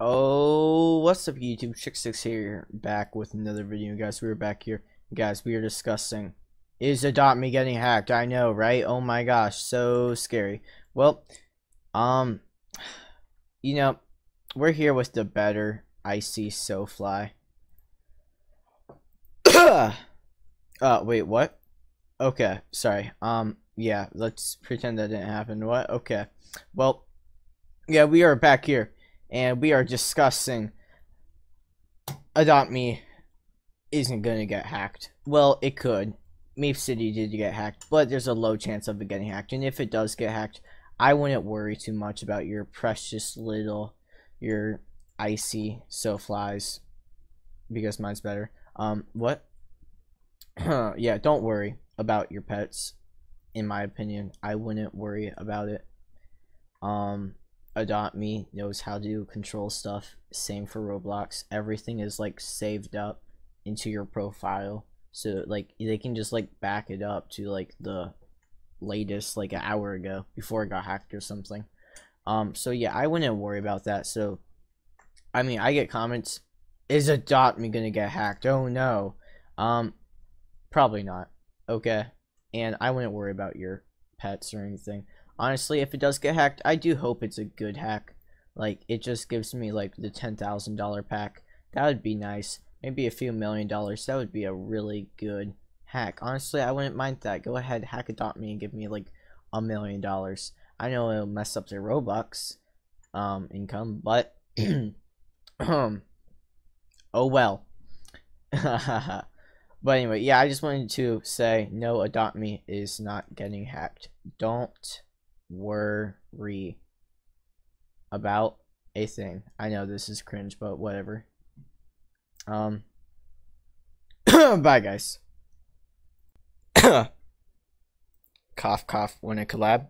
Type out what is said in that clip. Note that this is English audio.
Oh, what's up YouTube? Trix Stix here, back with another video, guys. We are back here. Guys, we are discussing, is Adopt Me getting hacked? I know, right? Oh my gosh, so scary. Well, um, you know, we're here with the better Icy SoFly. uh, wait, what? Okay, sorry. Um, yeah, let's pretend that didn't happen. What? Okay. Well, yeah, we are back here and we are discussing Adopt Me isn't going to get hacked. Well, it could. MeepCity did get hacked, but there's a low chance of it getting hacked. And if it does get hacked, I wouldn't worry too much about your precious little, your icy so flies, because mine's better. Um, what? yeah, don't worry about your pets. In my opinion, I wouldn't worry about it. Um, Adopt Me knows how to control stuff. Same for Roblox. Everything is like saved up into your profile. So like they can just like back it up to like the latest like an hour ago before it got hacked or something. Um so yeah, I wouldn't worry about that. So I mean, I get comments is Adopt Me going to get hacked? Oh no. Um probably not. Okay. And I wouldn't worry about your pets or anything honestly, if it does get hacked, I do hope it's a good hack. Like, it just gives me, like, the $10,000 pack. That would be nice. Maybe a few million dollars. That would be a really good hack. Honestly, I wouldn't mind that. Go ahead, hack adopt me and give me, like, a million dollars. I know it'll mess up their Robux um, income, but... um, oh well. but anyway, yeah, I just wanted to say, no, Adopt Me is not getting hacked. Don't worry about a thing. I know this is cringe, but whatever. Um, bye, guys. cough, cough. When a collab.